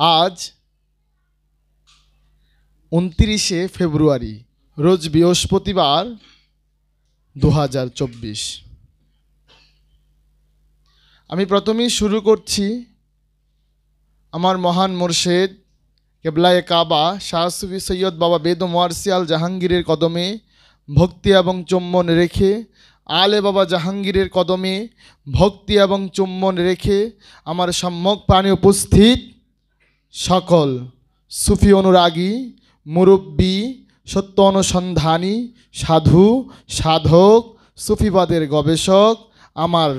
আজ উনত্রিশে ফেব্রুয়ারি, রোজ বৃহস্পতিবার দু হাজার চব্বিশ। আমি প্রথমেই শুরু করছি আমার মহান মুর্শেদ কেবলায় কাবা শাহসুফি সৈয়দ বাবা বেদ মোয়ারসিয়াল জাহাঙ্গীরের কদমে ভক্তি এবং চুম্বন রেখে, আলে বাবা জাহাঙ্গীরের কদমে ভক্তি এবং চুম্বন রেখে আমার সম্যক প্রাণী উপস্থিত সকল সুফি অনুরাগী, মুরব্বী, সত্য অনুসন্ধানী, সাধু, সাধক, সুফিবাদের গবেষক, আমার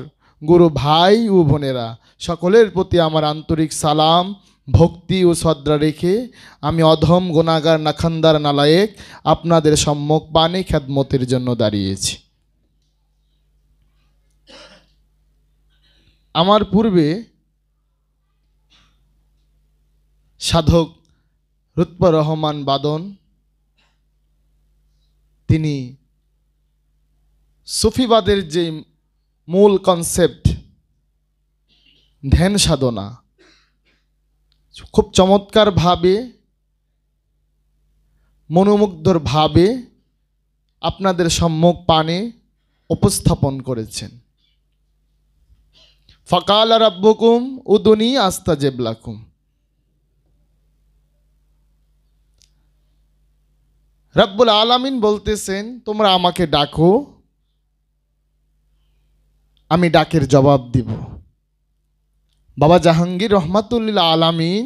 গুরু ভাই ও বোনেরা, সকলের প্রতি আমার আন্তরিক সালাম, ভক্তি ও শ্রদ্ধা রেখে আমি অধম গোনাগার নাখান্দার নালায়েক আপনাদের সম্মুখ পানে খ্যাতমতের জন্য দাঁড়িয়েছি। আমার পূর্বে সাধক রুৎপা রহমান বাদন, তিনি সুফিবাদের যে মূল কনসেপ্ট ধ্যান সাধনা, খুব চমৎকারভাবে মনোমুগ্ধর ভাবে আপনাদের সম্মুখ পানে উপস্থাপন করেছেন। ফকাল রাব্বুকুম উদুনি আস্তা জেবলাকুম রব্বুল আলামিন বলতেছেন, তোমরা আমাকে ডাকো, আমি ডাকের জবাব দিব। বাবা জাহাঙ্গীর রহমাতুল্লাহ আলামিন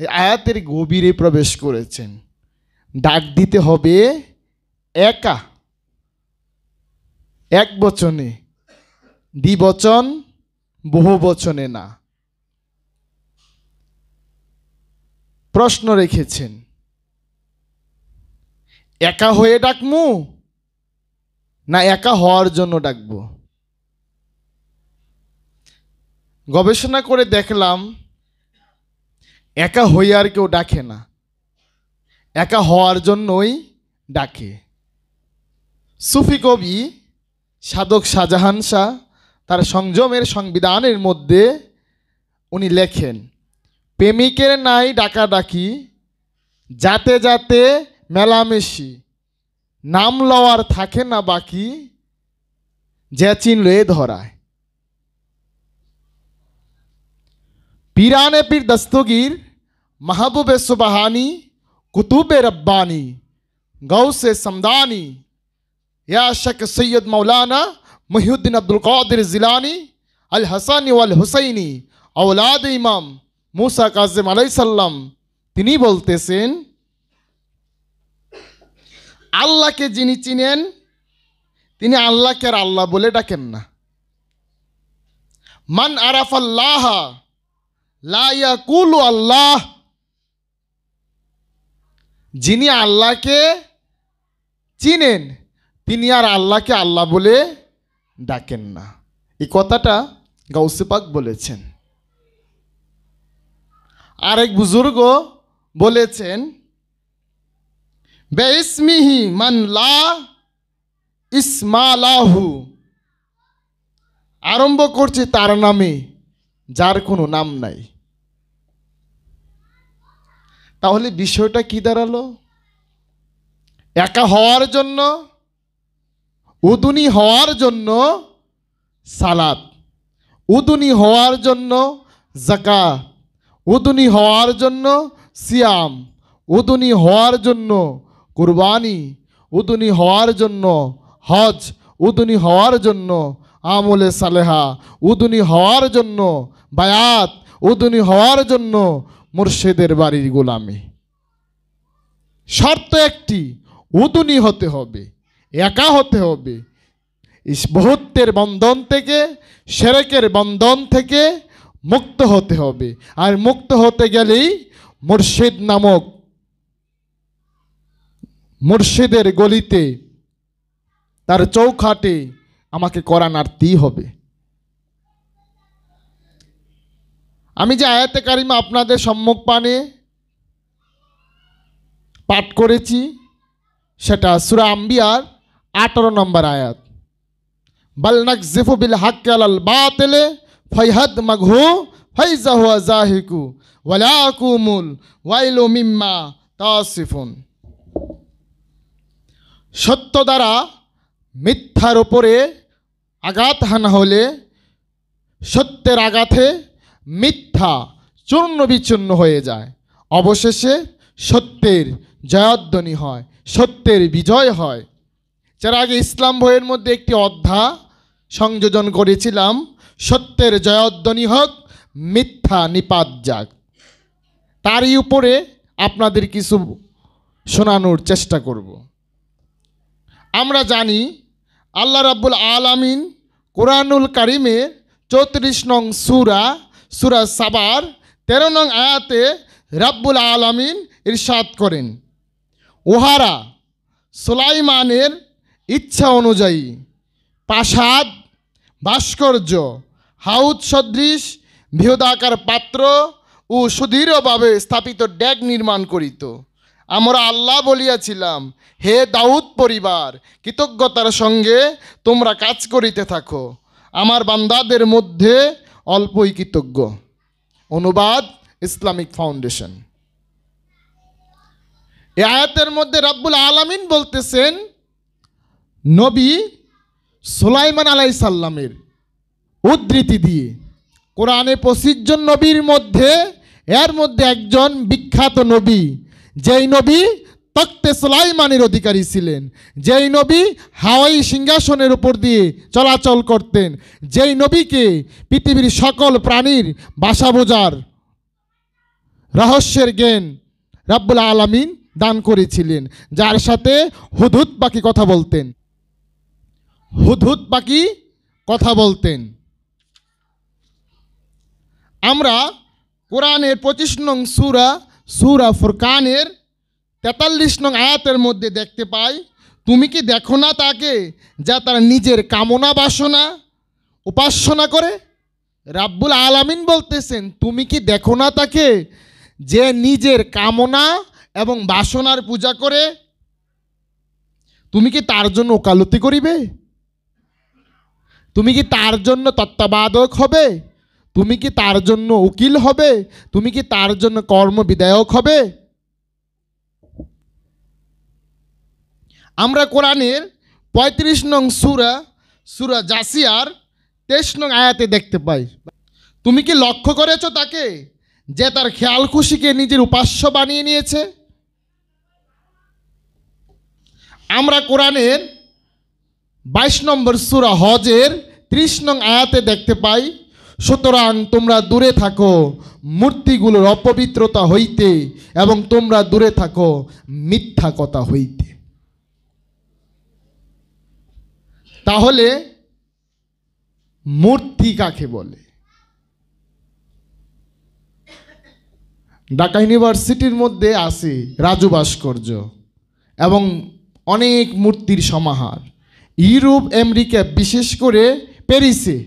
এই আয়াতের গভীরে প্রবেশ করেছেন। ডাক দিতে হবে একা, এক বচনে, দ্বিবচন, বহু বচনে না। প্রশ্ন রেখেছেন একা হয়ে ডাকমু না একা হওয়ার জন্য ডাকবো? গবেষণা করে দেখলাম, একা হয়ে আর কেউ ডাকে না। একা হওয়ার জন্যই ডাকে। সুফি কবি সাধক শাহজাহান শাহ তার সংযমের সংবিধানের মধ্যে উনি লেখেন, প্রেমিকের নাই ডাকা ডাকি যাতে যাতে মেলামেশি নাম লওয়ার থাকে না বাকি যে চিনলে ধরায় पीरान पीर दस्तगीर महबूब सुबहानी कुतुब रब्बानी गौ से समदानी या शक सैयद मौलाना मुहिउद्दीन अब्दुल कादिर जिलानी अल हसन वल हुसैनी औलाद इमाम मूसा काजिम আলাইসাল্লাম তিনি বলতেছেন আল্লাহকে যিনি চিনেন, তিনি আল্লাহকে আর আল্লাহ বলে ডাকেন না। মান আরাফ আরাফাল্লাহ লাইয়াকুলু আল্লাহ। যিনি আল্লাহকে চিনেন, তিনি আর আল্লাহকে আল্লাহ বলে ডাকেন না। এই কথাটা গৌসেপাক বলেছেন। আরেক বুজুর্গ বলেছেন বেইসমিহি মান লা ইসমালাহু। আরম্ভ করছে তার নামে, যার কোনো নাম নাই। তাহলে বিষয়টা কি দাঁড়াল? একা হওয়ার জন্য, উদুনি হওয়ার জন্য সালাদ উদুনি হওয়ার জন্য জাকা উদুনি হওয়ার জন্য সিয়াম, উদুনি হওয়ার জন্য কুরবানি উদুনি হওয়ার জন্য, হজ উদুনি হওয়ার জন্য, আমলে সালেহা উদুনি হওয়ার জন্য, বায়াত উদুনি হওয়ার জন্য মুর্শেদের বাড়ির গোলামি। শর্ত একটি, উদুনি হতে হবে, একা হতে হবে। বহুত্বের বন্ধন থেকে, সেরেকের বন্ধন থেকে মুক্ত হতে হবে। আর মুক্ত হতে গেলেই মুর্শিদ নামক মুর্শিদের গলিতে, তার চৌখাটে আমাকে করা নাড়তেই হবে। আমি যে আয়াতে কারিমা আপনাদের সম্মুখ পানে পাঠ করেছি, সেটা সুরা আম্বিয়ার আঠারো নম্বর আয়াত। বালনাক জিফু বিল হাক্কে আলাল বাতেলে, ফাইহাদ মাঘু ফাইজা হুয়া জাহিকু ওয়াইলু মিম্মা তাসিফুন। সত্য দ্বারা মিথ্যার ওপরে আঘাত হানা হলে সত্যের আঘাতে মিথ্যা চূর্ণ বিচূর্ণ হয়ে যায়। অবশেষে সত্যের জয়ধ্বনি হয়, সত্যের বিজয় হয়। যার আগে ইসলাম বইয়ের মধ্যে একটি অধ্যা সংযোজন করেছিলাম, সত্যের জয়ধ্বনি হোক, মিথ্যা নিপাত যাক। তারই উপরে আপনাদের কিছু শোনানোর চেষ্টা করব। আমরা জানি আল্লাহ রাব্বুল আলামিন কোরআনুল কারিমের চৌত্রিশ নং সুরা সুরা সাবার তেরো নং আয়াতে রাব্বুল আলামিন ইরশাদ করেন। উহারা সুলাইমানের ইচ্ছা অনুযায়ী প্রাসাদ, ভাস্কর্য, হাউদ সদৃশ, বৃহদাকার পাত্র ও সুদৃঢ়ভাবে স্থাপিত ড্যাগ নির্মাণ করিত। আমরা আল্লাহ বলিয়াছিলাম হে দাউদ পরিবার, কৃতজ্ঞতার সঙ্গে তোমরা কাজ করিতে থাকো। আমার বান্দাদের মধ্যে অল্পই কৃতজ্ঞ। অনুবাদ, ইসলামিক ফাউন্ডেশন। এ আয়াতের মধ্যে রাব্বুল আলামিন বলতেছেন, নবী সুলাইমান আলাই সাল্লামের উদ্ধৃতি দিয়ে, কোরআনে পঁচিশ জন নবীর মধ্যে, এর মধ্যে একজন বিখ্যাত নবী, যেই নবী তক্তে সুলাইমানের অধিকারী ছিলেন। যেই নবী হাওয়াই সিংহাসনের উপর দিয়ে চলাচল করতেন, যেই নবীকে পৃথিবীর সকল প্রাণীর বাসা বোঝার রহস্যের জ্ঞান রাব্বুল আলামিন দান করেছিলেন, যার সাথে হুদহুদ পাখি কথা বলতেন। হুদহুদ পাখি কথা বলতেন। আমরা কোরআনের পঁচিশ নং সুরা সুরা ফুরকানের তেতাল্লিশ নং আয়াতের মধ্যে দেখতে পাই, তুমি কি দেখো না তাকে যা তার নিজের কামনা বাসনা উপাসনা করে? রাব্বুল আলামিন বলতেছেন, তুমি কি দেখো না তাকে যে নিজের কামনা এবং বাসনার পূজা করে? তুমি কি তার জন্য ওকালতি করিবে? তুমি কি তার জন্য তত্ত্বাবাদক হবে? তুমি কি তার জন্য উকিল হবে? তুমি কি তার জন্য কর্মবিধায়ক হবে? আমরা কোরআনের পঁয়ত্রিশ নং সুরা সুরা জাসিয়ার তেইশ নং আয়াতে দেখতে পাই। তুমি কি লক্ষ্য করেছ তাকে? যে তার খেয়াল খুশিকে নিজের উপাস্য বানিয়ে নিয়েছে? আমরা কোরআনের বাইশ নম্বর সুরা হজের ত্রিশ নং আয়াতে দেখতে পাই, সুতরাং তোমরা দূরে থাকো, মূর্তিগুলোর অপবিত্রতা হইতে এবং তোমরা দূরে থাকো, মিথ্যা কথা হইতে। তাহলে মূর্তি কাকে বলে। ঢাকা ইউনিভার্সিটির মধ্যে আছে রাজু ভাস্কর্য এবং অনেক মূর্তির সমাহার। ইউরোপ, আমেরিকা, বিশেষ করে প্যারিসে।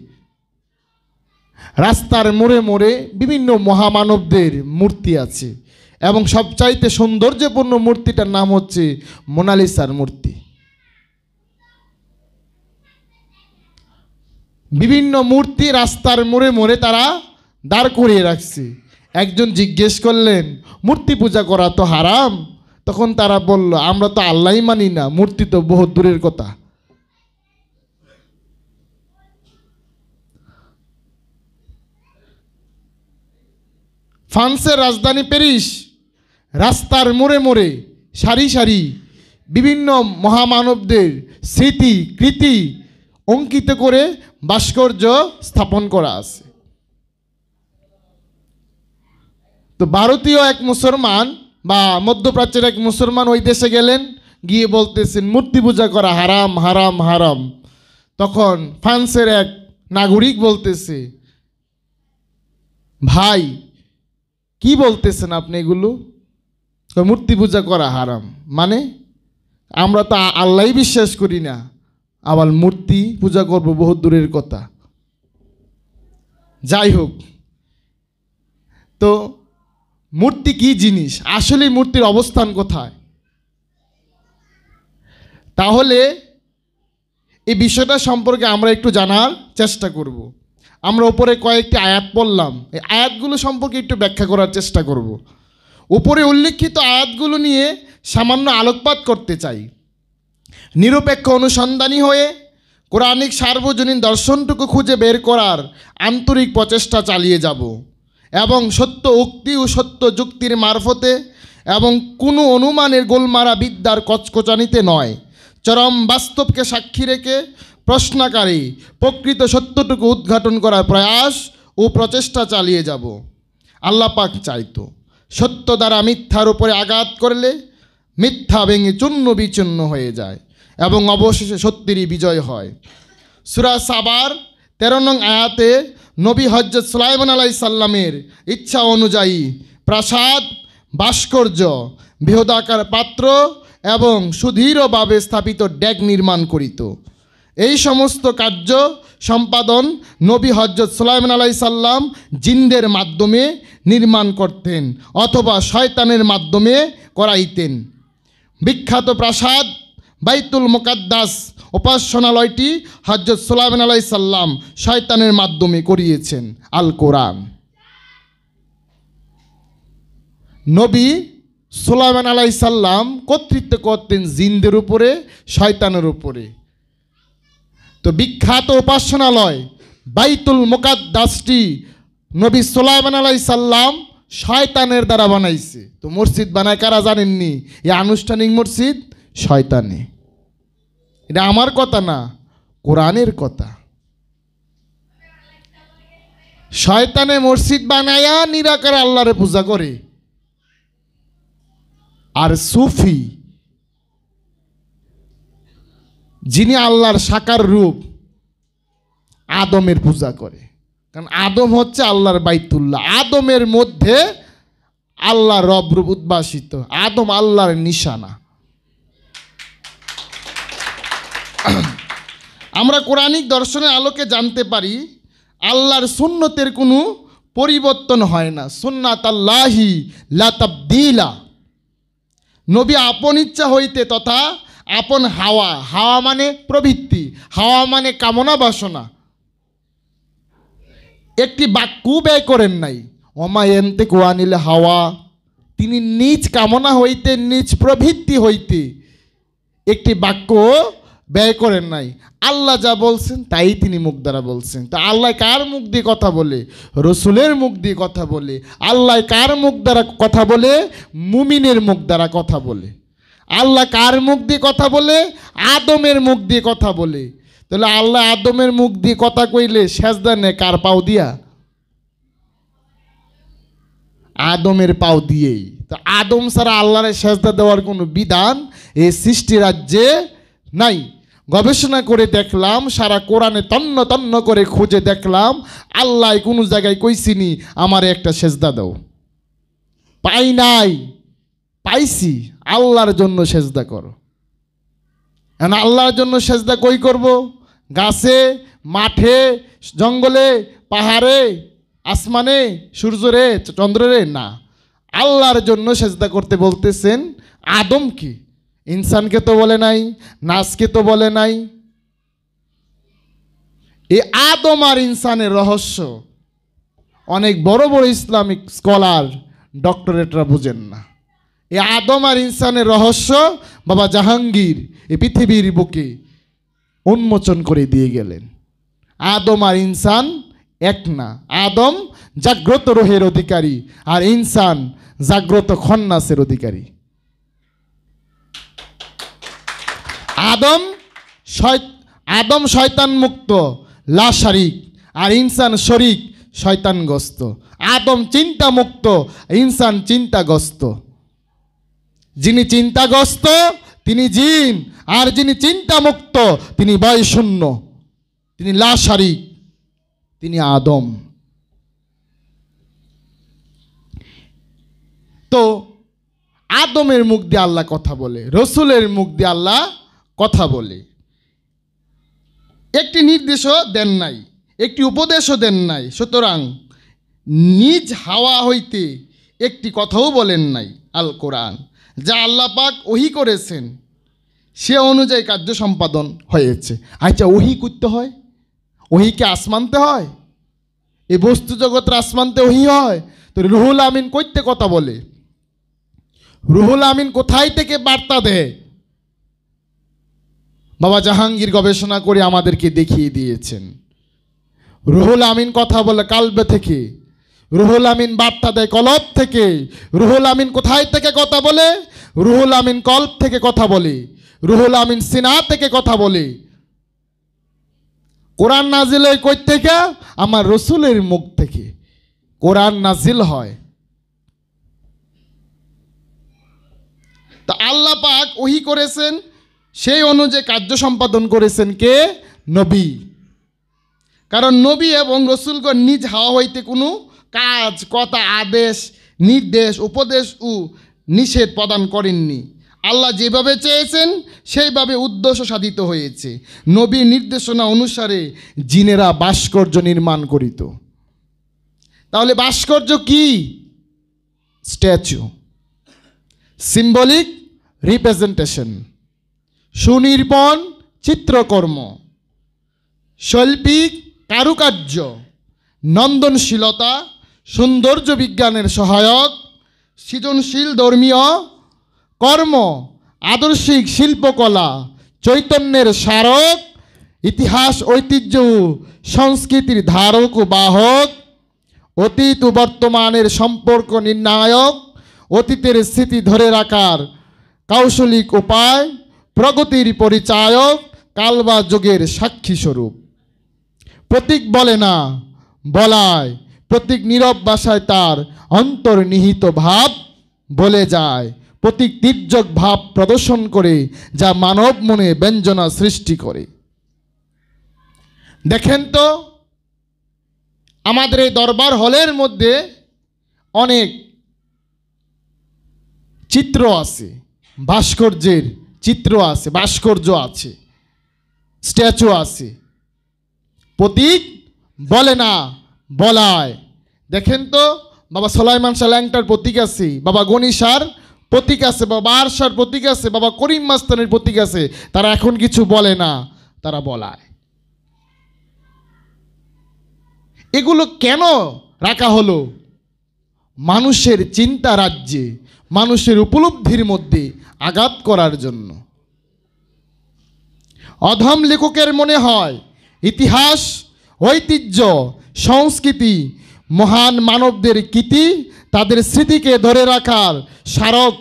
রাস্তার মোড়ে মোড়ে বিভিন্ন মহামানবদের মূর্তি আছে এবং সবচাইতে সৌন্দর্যপূর্ণ মূর্তিটার নাম হচ্ছে মোনালিসার মূর্তি। বিভিন্ন মূর্তি রাস্তার মোড়ে মোড়ে তারা দাঁড় করিয়ে রাখছে। একজন জিজ্ঞেস করলেন, মূর্তি পূজা করা তো হারাম? তখন তারা বলল, আমরা তো আল্লাহই মানি না, মূর্তি তো বহু দূরের কথা। ফ্রান্সের রাজধানী প্যারিস, রাস্তার মোড়ে মোড়ে সারি সারি বিভিন্ন মহামানবদের স্মৃতি, কৃতি অঙ্কিত করে ভাস্কর্য স্থাপন করা আছে। তো ভারতীয় এক মুসলমান বা মধ্যপ্রাচ্যের এক মুসলমান ওই দেশে গেলেন, গিয়ে বলতেছেন, মূর্তি পূজা করা হারাম হারাম হারাম। তখন ফ্রান্সের এক নাগরিক বলতেছে, ভাই, কি বলতেছেন আপনি এগুলো? মূর্তি পূজা করা হারাম। মানে? আমরা তো আল্লাহ বিশ্বাস করি না। আবার মূর্তি পূজা করব বহু দূরের কথা। যাই হোক, তো মূর্তি কি জিনিস? আসলে মূর্তির অবস্থান কোথায়? তাহলে এই বিষয়টা সম্পর্কে আমরা একটু জানার চেষ্টা করব। আমরা উপরে কয়েকটি আয়াত পড়লাম। এই আয়াতগুলো সম্পর্কে একটু ব্যাখ্যা করার চেষ্টা করব। উপরে উল্লেখিত আয়াতগুলো নিয়ে সামান্য আলোকপাত করতে চাই। নিরপেক্ষ অনুসন্ধানী হয়ে কোরআনিক সার্বজনীন দর্শনটুকু খুঁজে বের করার আন্তরিক প্রচেষ্টা চালিয়ে যাব এবং সত্য উক্তি ও সত্য যুক্তির মারফতে এবং কোনো অনুমানের গোলমারা বিদ্যার কচকচানিতে নয়। চরম বাস্তবকে সাক্ষী রেখে প্রশ্নাকারী প্রকৃত সত্যটুকু উদ্ঘাটন করার প্রয়াস ও প্রচেষ্টা চালিয়ে যাব। আল্লাহ পাক চাইতো সত্য দ্বারা মিথ্যার উপরে আঘাত করলে মিথ্যা ভেঙে চূর্ণ বিচূর্ণ হয়ে যায়। এবং অবশেষে সত্যেরই বিজয় হয়। সুরা সাবার তেরো নং আয়াতে নবী হজরত সুলাইমান আলাই সাল্লামের ইচ্ছা অনুযায়ী প্রাসাদ, ভাস্কর্য, বৃহদাকার পাত্র এবং সুদৃঢ়ভাবে স্থাপিত ড্যাগ নির্মাণ করিত। এই সমস্ত কার্য সম্পাদন নবী হজরত সুলাইমান আলাই সাল্লাম জিনদের মাধ্যমে নির্মাণ করতেন অথবা শয়তানের মাধ্যমে করাইতেন। বিখ্যাত প্রাসাদ বাইতুল মোকাদ্দাস উপাসনালয়টি হজরত সুলাইমান আলাই সাল্লাম শয়তানের মাধ্যমে করিয়েছেন, আল কোরআন। নবী সুলাইমান আলাই সাল্লাম কর্তৃত্ব করতেন জিনদের উপরে, শয়তানের উপরে। তো বিখ্যাত উপাসনালয় বাইতুল মোকাদ্দাসটি নবী সুলাইমান আলাই সাল্লাম শয়তানের দ্বারা বানাইছে। তো মসজিদ বানায় কারা জানেননি? এই আনুষ্ঠানিক মসজিদ শয়তানে। এটা আমার কথা না, কোরআনের কথা। শয়তানে মসজিদ বানায়া নিরাকারে আল্লাহরে পূজা করে। আর সুফি, যিনি আল্লাহর সাকার রূপ, আদমের পূজা করে। কারণ আদম হচ্ছে আল্লাহর বাইতুল্লাহ। আদমের মধ্যে আল্লাহ রব রূপ উদ্ভাসিত। আদম আল্লাহর নিশানা। আমরা কোরআনিক দর্শনের আলোকে জানতে পারি, আল্লাহর সুন্নতের কোনো পরিবর্তন হয় না। সুন্নাত আল্লাহি লাতাবদিলা নবী আপন ইচ্ছা হইতে তথা আপন হাওয়া। হাওয়া মানে প্রবৃত্তি, হাওয়া মানে কামনা বাসনা। একটি বাক্য ব্যয় করেন নাই। অমায়ন্তে কোয়ানিল হাওয়া। তিনি নিজ কামনা হইতে, নিজ প্রবৃত্তি হইতে একটি বাক্য ব্যয় করেন নাই। আল্লাহ যা বলছেন, তাই তিনি মুখ দ্বারা বলছেন। তা আল্লাহ কার মুখ দিয়ে কথা বলে? রসুলের মুখ দিয়ে কথা বলে। আল্লাহ কার মুখ দ্বারা কথা বলে? মুমিনের মুখ দ্বারা কথা বলে। আল্লাহ কার মুখ দিয়ে কথা বলে? আদমের মুখ দিয়ে কথা বলে। তাহলে আল্লাহ আদমের মুখ দিয়ে কথা কইলে সেজদা নে কার পাও দিয়া? আদমের পাও দিয়েই। তো আদম ছাড়া আল্লাহরে সেজদা দেওয়ার কোনো বিধান এই সৃষ্টি রাজ্যে নাই। গবেষণা করে দেখলাম, সারা কোরআনে তন্ন তন্ন করে খুঁজে দেখলাম, আল্লাহ কোনো জায়গায় কইছিনি আমার একটা সেজদা দাও। পাই নাই। পাইছি। আল্লাহর জন্য সেজদা করো। এখন আল্লাহর জন্য সেজদা কই করব? গাছে, মাঠে, জঙ্গলে, পাহাড়ে, আসমানে, সূর্যরে, চন্দ্ররে? না। আল্লাহর জন্য সেজদা করতে বলতেছেন, আদম কি? ইনসানকে তো বলে নাই নাচকে তো বলে নাই। এই আদম আর ইনসানের রহস্য। অনেক বড় বড় ইসলামিক স্কলার, ডক্টরেটরা বুঝেন না। এই আদম আর ইনসানের রহস্য, বাবা জাহাঙ্গীর এই পৃথিবীর বুকে উন্মোচন করে দিয়ে গেলেন। আদম আর ইনসান এক না। আদম জাগ্রত রোহের অধিকারী আর ইনসান জাগ্রত খন্নাসের অধিকারী। আদম আদম শয়তান মুক্ত লাশারিক আর ইনসান শরিক শয়তানগ্রস্ত আদম চিন্তা মুক্ত, ইনসান চিন্তাগ্রস্ত যিনি চিন্তাগ্রস্ত তিনি জিন, আর যিনি চিন্তা মুক্ত, তিনি বয়শূন্য তিনি লাশারিক তিনি আদম। তো আদমের মুখ দিয়ে আল্লাহ কথা বলে, রসুলের মুখ দিয়ে আল্লাহ কথা বলে। একটি নির্দেশও দেন নাই, একটি উপদেশও দেন নাই, সুতরাং নিজ হাওয়া হইতে একটি কথাও বলেন নাই আল কোরআন, যা আল্লাহ পাক ওহি করেছেন। সে অনুযায়ী কার্য সম্পাদন হয়েছে। আচ্ছা ওহি করতে হয়? ওহিকে আসমানতে হয়? এই বস্তু জগতের আসমানতে ওহি হয়? তো রুহুল আমিন কইতে কথা বলে। রুহুল আমিন কোথায় থেকে বার্তা দেয়? বাবা জাহাঙ্গীর গবেষণা করে আমাদেরকে দেখিয়ে দিয়েছেন। রুহুল আমিন কথা বলে কালবে থেকে। রুহুল আমিন বার্তা দেয় কলব থেকে। রুহুল আমিন কোথায় থেকে কথা বলে? রুহুল আমিন কল্প থেকে কথা বলে। রুহুল আমিন সিনা থেকে কথা বলে। কোরআন নাজিল হয় কই থেকে? আমার রসুলের মুখ থেকে। কোরআন নাজিল হয়। তা আল্লাহ পাক ওহি করেছেন সেই অনুযায়ী কার্য সম্পাদন করেছেন কে? নবী। কারণ নবী এবং রসুলগণ নিজ হাওয়া হইতে কোনো কাজ, কথা, আদেশ, নির্দেশ, উপদেশ ও নিষেধ প্রদান করেননি। আল্লাহ যেভাবে চেয়েছেন, সেইভাবে উদ্দেশ্য সাধিত হয়েছে। নবীর নির্দেশনা অনুসারে জিনেরা ভাস্কর্য নির্মাণ করিত। তাহলে ভাস্কর্য কি? স্ট্যাচু। Symbolic representation. সুনির্পণ চিত্রকর্ম, শৈল্পিক কারুকার্য, নন্দনশীলতা, সৌন্দর্য বিজ্ঞানের সহায়ক, সৃজনশীল ধর্মীয় কর্ম, আদর্শিক শিল্পকলা, চৈতন্যের স্মারক, ইতিহাস, ঐতিহ্য সংস্কৃতির ধারক ও বাহক, অতীত ও বর্তমানের সম্পর্ক নির্ণায়ক, অতীতের স্মৃতি ধরে রাখার কৌশলিক উপায় প্রগতির পরিচায়ক কালবা যুগের সাক্ষী স্বরূপ প্রতীক বলে না, বলায়। প্রতীক নীরব ভাষায় তার অন্তর্নিহিত ভাব বলে যায়। প্রতীক তীর্যক ভাব প্রদর্শন করে, যা মানব মনে ব্যঞ্জনা সৃষ্টি করে। দেখেন তো, আমাদের এই দরবার হলের মধ্যে অনেক চিত্র আছে। ভাস্কর্যের চিত্র আছে, ভাস্কর্য আছে, স্ট্যাচু আছে। প্রতীক বলে না, বলায়। দেখেন তো, বাবা সোলাইমান শাহ ল্যাংটার প্রতীক আছে, বাবা গণিসার প্রতীক আছে, বাবা আরশার প্রতীক আছে, বাবা করিম মাস্তানের প্রতীক আছে, তারা এখন কিছু বলে না, তারা বলায়। এগুলো কেন রাখা হলো? মানুষের চিন্তা রাজ্যে, মানুষের উপলব্ধির মধ্যে আঘাত করার জন্য। অধম লেখকের মনে হয়, ইতিহাস, ঐতিহ্য, সংস্কৃতি, মহান মানবদের কীতি, তাদের স্মৃতিকে ধরে রাখার স্মারক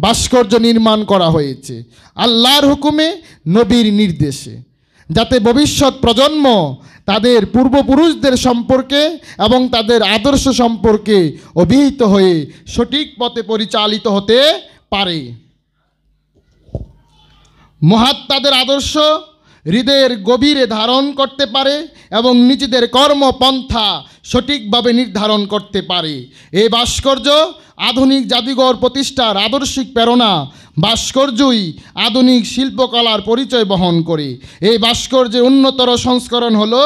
ভাস্কর্য নির্মাণ করা হয়েছে। আল্লাহর হুকুমে, নবীর নির্দেশে। যাতে ভবিষ্যৎ প্রজন্ম তাদের পূর্বপুরুষদের সম্পর্কে এবং তাদের আদর্শ সম্পর্কে অভিহিত হয়ে সঠিক পথে পরিচালিত হতে পারে। মহাত্মাদের আদর্শ হৃদয়ের গভীরে ধারণ করতে পারে এবং নিজেদের কর্মপন্থা সঠিকভাবে নির্ধারণ করতে পারে। এই ভাস্কর্য আধুনিক জাদুঘর প্রতিষ্ঠার আদর্শিক প্রেরণা। ভাস্কর্যই আধুনিক শিল্পকলার পরিচয় বহন করে। এই ভাস্কর্যের উন্নতর সংস্করণ হলো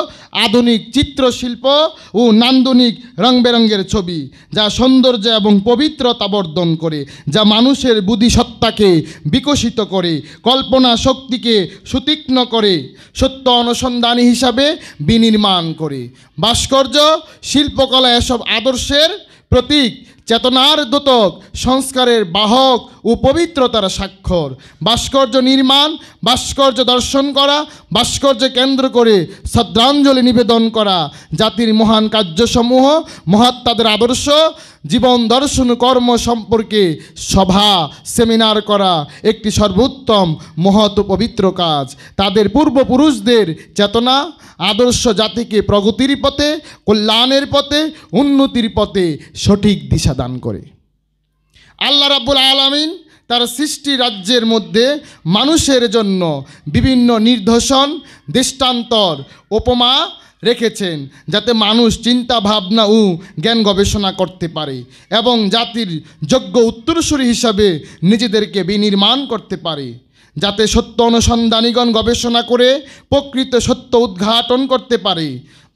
আধুনিক চিত্রশিল্প ও নান্দনিক রং বেরঙের ছবি, যা সৌন্দর্য এবং পবিত্রতা বর্ধন করে, যা মানুষের বুদ্ধিসত্তাকে বিকশিত করে, কল্পনা শক্তিকে সুতীক্ষ্ণ করে, সত্য অনুসন্ধানী হিসাবে বিনির্মাণ করে। ভাস্কর্য শিল্পকলা এসব আদর্শের প্রতীক, চেতনার দোতক, সংস্কারের বাহক ও পবিত্রতার স্বাক্ষর। ভাস্কর্য নির্মাণ, ভাস্কর্য দর্শন করা, ভাস্কর্য কেন্দ্র করে শ্রদ্ধাঞ্জলি নিবেদন করা। জাতির মহান কার্যসমূহ, মহাত্মাদের আদর্শ জীবন দর্শন কর্ম সম্পর্কে সভা সেমিনার করা একটি সর্বোত্তম মহৎ পবিত্র কাজ। তাদের পূর্বপুরুষদের চেতনা, আদর্শ জাতিকে প্রগতির পথে, কল্যাণের পথে, উন্নতির পথে সঠিক দিশা দান করে। আল্লাহ রাব্বুল আলামিন তার সৃষ্টি রাজ্যের মধ্যে মানুষের জন্য বিভিন্ন নির্দেশন, দৃষ্টান্তর, উপমা রেখেছেন যাতে মানুষ চিন্তা ভাবনা ও জ্ঞান গবেষণা করতে পারে এবং জাতির যোগ্য উত্তরসূরি হিসাবে নিজেদেরকে বিনির্মাণ করতে পারে। যাতে সত্য অনুসন্ধানীগণ গবেষণা করে প্রকৃত সত্য উদ্ঘাটন করতে পারে।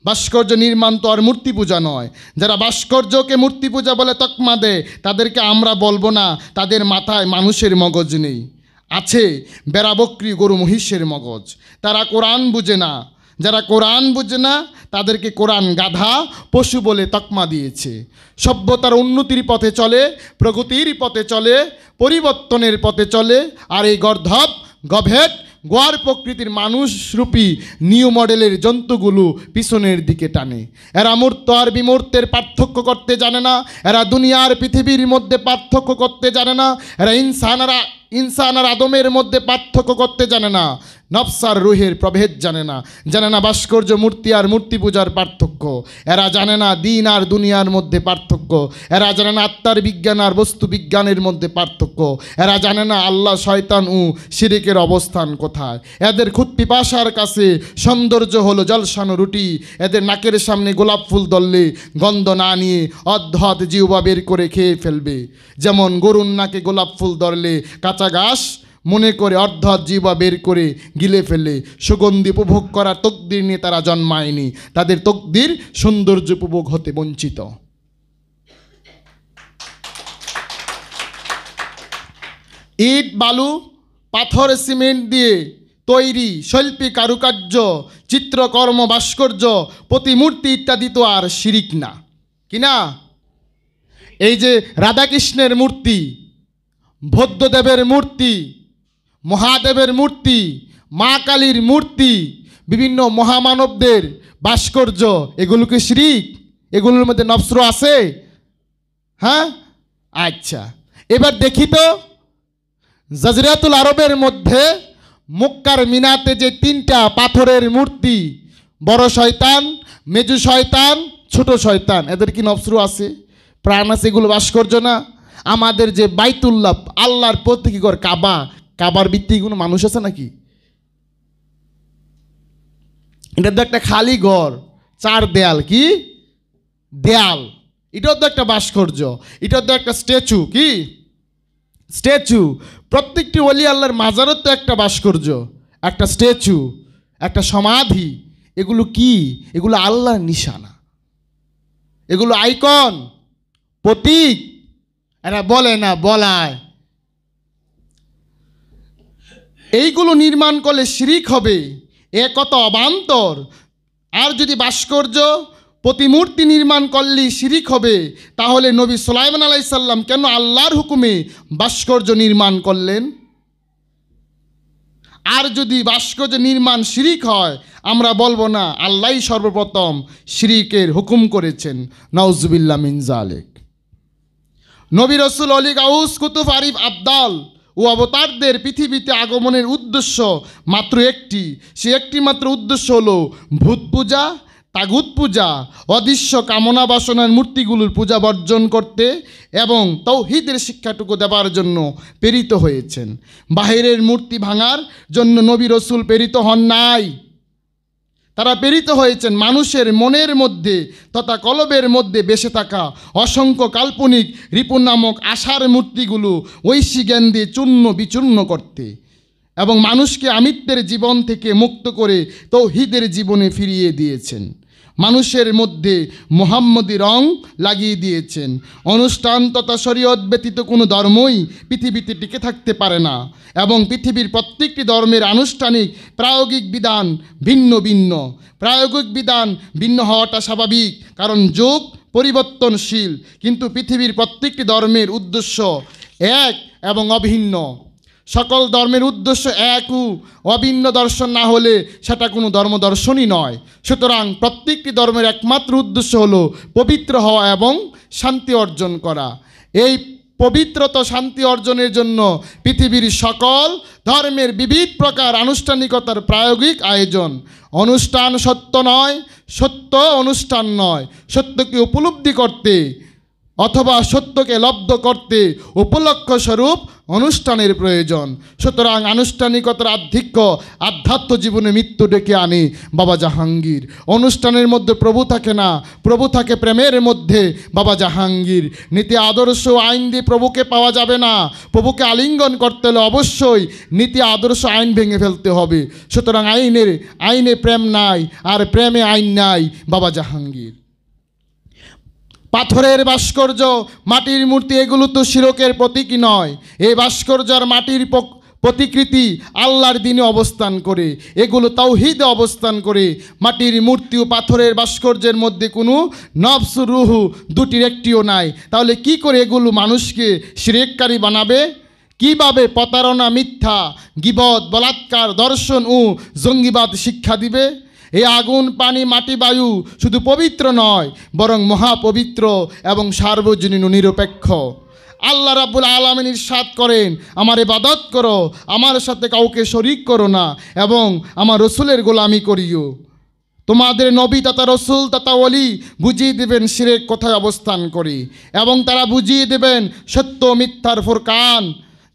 ভাস্কর্য নির্মাণ তো আর মূর্তি পূজা নয়। যারা ভাস্কর্যকে মূর্তি পূজা বলে তকমা দেয়, তাদেরকে আমরা বলব না, তাদের মাথায় মানুষের মগজ নেই। আছে বেড়াবক্রি গরু মহিষের মগজ। তারা কোরআন বুঝে না যারা কোরআন বুঝে না, তাদেরকে কোরআন গাধা পশু বলে তকমা দিয়েছে। সভ্যতার উন্নতির পথে চলে, প্রগতির পথে চলে, পরিবর্তনের পথে চলে, আর এই গর্ধব, গভেট, গোয়ার প্রকৃতির মানুষরূপী নিউ মডেলের জন্তুগুলো পিছনের দিকে টানে। এরা মূর্ত আর বিমূর্তের পার্থক্য করতে জানে না, এরা দুনিয়ার পৃথিবীর মধ্যে পার্থক্য করতে জানে না, এরা ইনসানারা ইনসান আর আদমের মধ্যে পার্থক্য করতে জানে না। নফসার রুহের প্রভেদ জানে না। জানে না ভাস্কর্য, মূর্তি আর মূর্তি পূজার পার্থক্য। এরা জানে না দিন আর দুনিয়ার মধ্যে পার্থক্য। এরা জানে না আত্মার বিজ্ঞান আর বস্তু বিজ্ঞানের মধ্যে পার্থক্য। এরা জানে না আল্লাহ শয়তান ও শিরিকের অবস্থান কোথায়। এদের খুদ পিপাসার কাছে সৌন্দর্য হলো জলসানো রুটি। এদের নাকের সামনে গোলাপ ফুল দললে গন্ধ না নিয়ে অধ্যৎ জিউবা বের করে খেয়ে ফেলবে। যেমন গরুর নাকে গোলাপ ফুল ধরলে কাঁচা ঘাস, মনে করে অর্ধ জীবা বের করে গিলে ফেলে। সুগন্ধি উপভোগ করার তকদির নিয়ে তারা জন্মায়নি। তাদের তকদির সৌন্দর্য উপভোগ হতে বঞ্চিত। ইট, বালু, পাথর, সিমেন্ট দিয়ে তৈরি শৈল্পী কারুকার্য চিত্রকর্ম ভাস্কর্য, প্রতিমূর্তি ইত্যাদি তো আর শিরিক না। কি না? এই যে রাধাকৃষ্ণের মূর্তি বৌদ্ধদেবের মূর্তি, মহাদেবের মূর্তি, মা কালীর মূর্তি, বিভিন্ন মহামানবদের ভাস্কর্য এগুলো কি শিরিক, এগুলোর মধ্যে নবস্র আছে? হ্যাঁ? আচ্ছা। এবার দেখি তো, জাজরাতুল আরবের মধ্যে মক্কার মিনাতে যে তিনটা পাথরের মূর্তি, বড় শয়তান, মেজু শয়তান, ছোট শয়তান, এদের কি নবস্রু আছে? প্রাণ আছে এগুলো ভাস্কর্য না? আমাদের যে বাইতুল্লাহ, আল্লাহর প্রতীকর কাবা, কাবার ভিত্তিক কোনো মানুষ আছে নাকি? এটা তো একটা খালি ঘর, চার দেয়াল কি? দেয়াল। এটাও তো একটা ভাস্কর্য, এটাও তো একটা স্ট্যাচু কি? স্ট্যাচু। প্রত্যেকটি অলি আল্লাহর মাজারও তো একটা ভাস্কর্য, একটা স্ট্যাচু, একটা সমাধি। এগুলো কি? এগুলো আল্লাহর নিশানা। এগুলো আইকন, প্রতীক। এরা বলে না, বলায়। এইগুলো নির্মাণ করলে শিরিক হবে, এ কত অবান্তর। আর যদি ভাস্কর্য প্রতিমূর্তি নির্মাণ করলেই শিরিক হবে, তাহলে নবী সোলাইমান আলাইসাল্লাম কেন আল্লাহর হুকুমে ভাস্কর্য নির্মাণ করলেন? আর যদি ভাস্কর্য নির্মাণ শিরিক হয়, আমরা বলব না, আল্লাহই সর্বপ্রথম শিরিকের হুকুম করেছেন। নওজুবিল্লা মিনজালেক নবী রসুল অলি গাউস কুতুফ আরিফ আবদাল ও অবতারদের পৃথিবীতে আগমনের উদ্দেশ্য মাত্র একটি। সে একটি মাত্র উদ্দেশ্য হলো ভূত পূজা, তাগুত পূজা, অদৃশ্য কামনা বাসনার মূর্তিগুলোর পূজা বর্জন করতে এবং তৌহিদের শিক্ষাটুকু দেওয়ার জন্য প্রেরিত হয়েছেন। বাহিরের মূর্তি ভাঙার জন্য নবী রসুল প্রেরিত হন নাই। তারা প্রেরিত হয়েছেন মানুষের মনের মধ্যে তথা কলবের মধ্যে বেসে থাকা অসংখ্য কাল্পনিক রিপুন নামক আশার মূর্তিগুলো ঐশী জ্ঞান দিয়ে চূর্ণ বিচূর্ণ করতে এবং মানুষকে আমিত্বের জীবন থেকে মুক্ত করে তৌহিদের জীবনে ফিরিয়ে দিয়েছেন। মানুষের মধ্যে মোহাম্মদি রং লাগিয়ে দিয়েছেন। অনুষ্ঠান তথা শরীয়ত ব্যতীত কোনো ধর্মই পৃথিবীতে টিকে থাকতে পারে না এবং পৃথিবীর প্রত্যেকটি ধর্মের আনুষ্ঠানিক প্রায়োগিক বিধান ভিন্ন ভিন্ন। প্রায়োগিক বিধান ভিন্ন হওয়াটা স্বাভাবিক, কারণ যোগ পরিবর্তনশীল। কিন্তু পৃথিবীর প্রত্যেকটি ধর্মের উদ্দেশ্য এক এবং অভিন্ন। সকল ধর্মের উদ্দেশ্য এক অভিন্ন দর্শন না হলে সেটা কোনো ধর্ম দর্শনই নয়। সুতরাং প্রত্যেকটি ধর্মের একমাত্র উদ্দেশ্য হলো পবিত্র হওয়া এবং শান্তি অর্জন করা। এই পবিত্রতা শান্তি অর্জনের জন্য পৃথিবীর সকল ধর্মের বিবিধ প্রকার আনুষ্ঠানিকতার প্রায়োগিক আয়োজন। অনুষ্ঠান সত্য নয়, সত্য অনুষ্ঠান নয়। সত্যকে উপলব্ধি করতে অথবা সত্যকে লব্ধ করতে উপলক্ষ স্বরূপ অনুষ্ঠানের প্রয়োজন। সুতরাং আনুষ্ঠানিকতার আধিক্য আধ্যাত্ম জীবনে মৃত্যু ডেকে আনে বাবা জাহাঙ্গীর। অনুষ্ঠানের মধ্যে প্রভু থাকে না, প্রভু থাকে প্রেমের মধ্যে বাবা জাহাঙ্গীর। নীতি, আদর্শ আইন দিয়ে প্রভুকে পাওয়া যাবে না। প্রভুকে আলিঙ্গন করতে হলে অবশ্যই নীতি, আদর্শ, আইন ভেঙে ফেলতে হবে। সুতরাং আইনের, আইনে প্রেম নাই আর প্রেমে আইন নাই বাবা জাহাঙ্গীর। পাথরের ভাস্কর্য, মাটির মূর্তি এগুলো তো শিরকের প্রতীকী নয়। এই ভাস্কর্য আর মাটির প্রতিকৃতি আল্লাহর দিনে অবস্থান করে। এগুলো তাওহিদে অবস্থান করে। মাটির মূর্তি ও পাথরের ভাস্কর্যের মধ্যে কোনো নবস রুহু দুটির একটিও নাই। তাহলে কি করে এগুলো মানুষকে শিরেককারী বানাবে? কীভাবে প্রতারণা, মিথ্যা, গিবদ, বলাৎকার, দর্শন ও জঙ্গিবাদ শিক্ষা দিবে? এই আগুন, পানি, মাটি, বায়ু শুধু পবিত্র নয়, বরং মহাপবিত্র এবং সার্বজনীন নিরপেক্ষ। আল্লাহ রাব্বুল আলমিন ইরশাদ করেন, আমার ইবাদত করো, আমার সাথে কাউকে শরিক করো না এবং আমার রসুলের গোলামি করিও। তোমাদের নবী তথা রসুল তথা অলি বুঝিয়ে দেবেন শিরেক কোথায় অবস্থান করি এবং তারা বুঝিয়ে দেবেন সত্য মিথ্যার ফোরকান,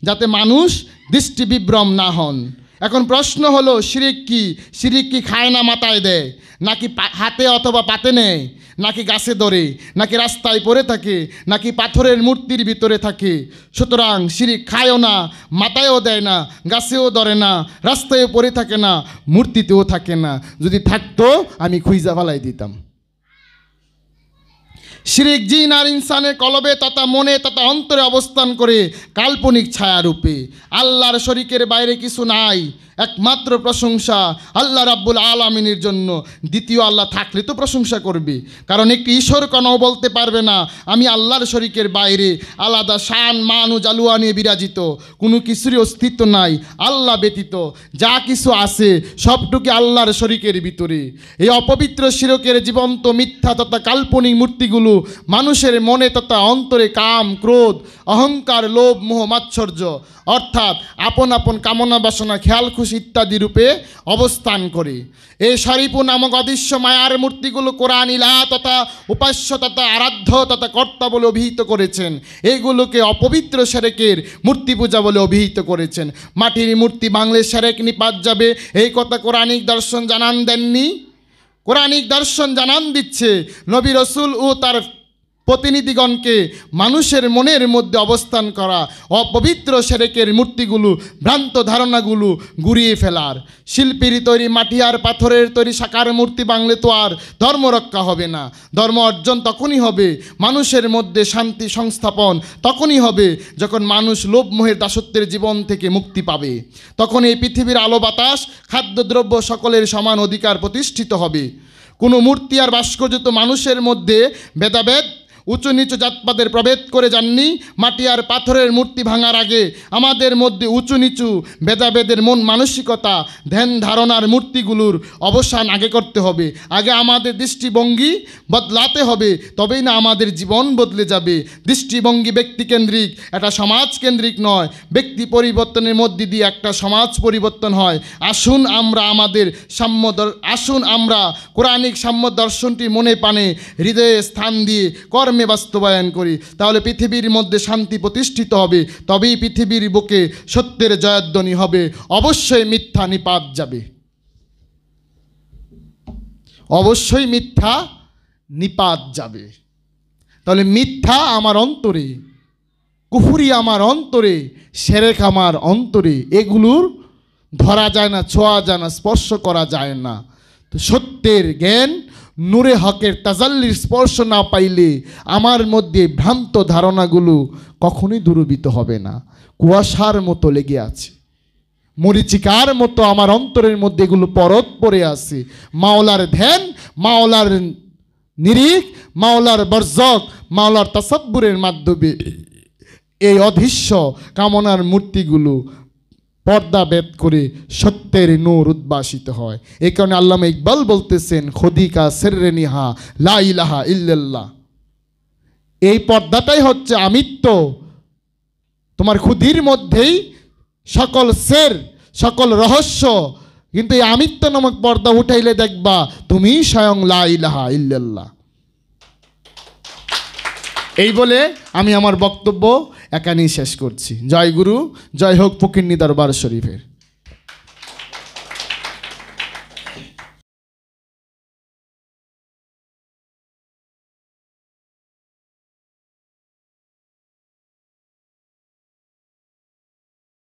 যাতে মানুষ দৃষ্টি বিভ্রম না হন। এখন প্রশ্ন হলো, শিরিক কি? শিরিক কি খায় না মাথায় দেয়? নাকি হাতে অথবা পাতে নেয় নাকি গাছে ধরে? নাকি রাস্তায় পড়ে থাকে? নাকি পাথরের মূর্তির ভিতরে থাকে? সুতরাং শিরিক খায়ও না, মাথায়ও দেয় না, গাছেও ধরে না, রাস্তায়ও পড়ে থাকে না, মূর্তিতেও থাকে না। যদি থাকতো, আমি খুইজা ফালাই দিতাম। শিরিক জিন আর ইনসানে কলবে তথা মনে তথা অন্তরে অবস্থান করে কাল্পনিক ছায়ারূপে। আল্লাহর শরিকের বাইরে কিছু নাই। একমাত্র প্রশংসা আল্লাহ রাব্বুল আলমিনের জন্য। দ্বিতীয়, আল্লাহ থাকলে তো প্রশংসা করবে। কারণ একটি ঈশ্বর কণাও বলতে পারবে না, আমি আল্লাহর শরিকের বাইরে আলাদা শান, মান ও জালুয়া নিয়ে বিরাজিত। কোনো কিছুরই অস্তিত্ব নাই, আল্লাহ ব্যতীত। যা কিছু আছে, সবটুকু আল্লাহর শরিকের ভিতরে। এই অপবিত্র শিরকের জীবন্ত মিথ্যা তথা কাল্পনিক মূর্তিগুলো মানুষের মনে তথা অন্তরে কাম, ক্রোধ, অহংকার, লোভ, মোহ, মাৎসর্য, অর্থাৎ আপন আপন কামনা বাসনা, খেয়াল খুশি ইত্যাদি রূপে অবস্থান করে এই শরীফু নামক অদৃশ্য মায়ার মূর্তিগুলো কোরআন ইলা তথা উপাস্য তথা আরাধ্য তথা কর্তা বলে অভিহিত করেছেন এইগুলোকে অপবিত্র সেরেকের মূর্তি পূজা বলে অভিহিত করেছেন মাটির মূর্তি বাংলে সেরেক নিপাত যাবে এই কথা কোরআনিক দর্শন জানান দেননি কোরআনিক দর্শন জানান দিচ্ছে নবী রসুল ও তার প্রতিনিধিগণকে মানুষের মনের মধ্যে অবস্থান করা অপবিত্র সেরেকের মূর্তিগুলো, ভ্রান্ত ধারণাগুলো গুড়িয়ে ফেলার। শিল্পীর তৈরি মাটি আর পাথরের তৈরি সাকার মূর্তি বাংলে তো আর ধর্ম রক্ষা হবে না। ধর্ম অর্জন তখনই হবে মানুষের মধ্যে শান্তি সংস্থাপন তখনই হবে যখন মানুষ লোভমোহের দাসত্বের জীবন থেকে মুক্তি পাবে। তখন এই পৃথিবীর আলো বাতাস, খাদ্যদ্রব্য সকলের সমান অধিকার প্রতিষ্ঠিত হবে। কোনো মূর্তি আর ভাস্কর্য মানুষের মধ্যে ভেদাভেদ উঁচু নিচু জাতপাতের প্রভেদ করে যাননি, মাটি আর পাথরের মূর্তি ভাঙার আগে। আমাদের মধ্যে উঁচু নিচু ভেদাভেদের মন মানসিকতা, ধ্যান ধারণার মূর্তিগুলোর অবসান আগে করতে হবে। আগে আমাদের দৃষ্টিভঙ্গি বদলাতে হবে, তবেই না আমাদের জীবন বদলে যাবে। দৃষ্টিভঙ্গি ব্যক্তিকেন্দ্রিক, একটা সমাজ কেন্দ্রিক নয়। ব্যক্তি পরিবর্তনের মধ্যে দিয়ে একটা সমাজ পরিবর্তন হয়। আসুন আমরা আমাদের সাম্য আসুন আমরা কোরআনিক সাম্য দর্শনটি মনে পানে হৃদয়ে স্থান দিয়ে কর্মে বাস্তবায়ন করি, তাহলে পৃথিবীর মধ্যে শান্তি প্রতিষ্ঠিত হবে, তবেই পৃথিবীর বুকে সত্যের জয়ধ্বনি হবে, অবশ্যই মিথ্যা নিপাত যাবে। অবশ্যই মিথ্যা নিপাত যাবে। তাহলে মিথ্যা আমার অন্তরে, কুফুরি আমার অন্তরে, সেরেক আমার অন্তরে, এগুলোর ধরা যায় না, ছোঁয়া যায় না, স্পর্শ করা যায় না। তো সত্যের জ্ঞান নূরে হকের তাজাল্লির স্পর্শ না পাইলে আমার মধ্যে ভ্রান্ত ধারণাগুলো কখনোই দূরীভূত হবে না। কুয়াশার মতো লেগে আছে। মরিচিকার মতো আমার অন্তরের মধ্যে এগুলো পরত পড়ে আছে। মাওলার ধ্যান, মাওলার নিরিখ, মাওলার বর্জক মাওলার তাসাব্বুরের মাধ্যমে এই অদৃশ্য কামনার মূর্তিগুলো পর্দা বেদ করে সত্যের নূর উদ্ভাসিত হয়। এই কারণে আল্লামা ইকবাল বলতেছেন, খদিকা সেররে নিহা, লা ইলাহা ইল্লাল্লাহ। এই পর্দাটাই হচ্ছে আমিত্ব। তোমার ক্ষুদির মধ্যেই সকল সের, সকল রহস্য, কিন্তু এই আমিত্ব নামক পর্দা উঠাইলে দেখবা, তুমি স্বয়ং লা ইলাহা ইল্লাল্লাহ। এই বলে আমি আমার বক্তব্য একানেই শেষ করছি। জয় গুরু জয় হোক ফকিন্নি দরবার শরীফের।